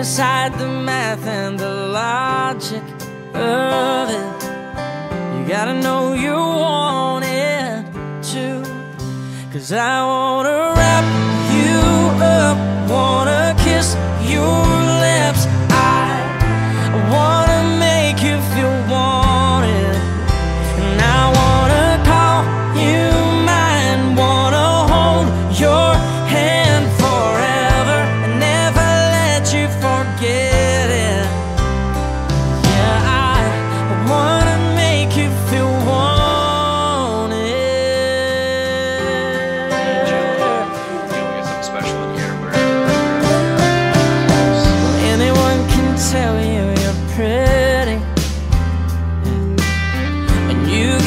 aside the math and the logic of it. You gotta know you want it too. Cause I wanna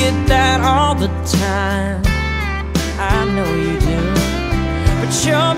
get that all the time. I know you do. But you're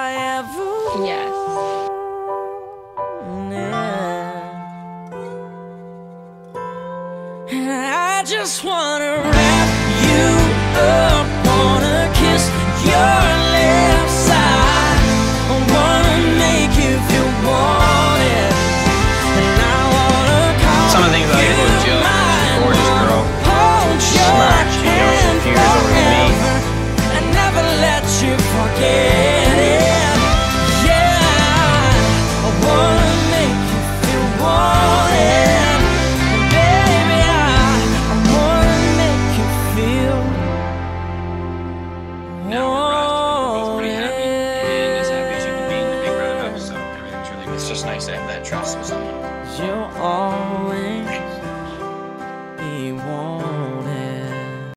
I ever Yes. I just wanna wrap you up, wanna kiss your lips. I wanna make you feel wanted, and I wanna Some of the things I now and as happy as you can be in the big round house. So it's just nice to have that trust with someone. You're always.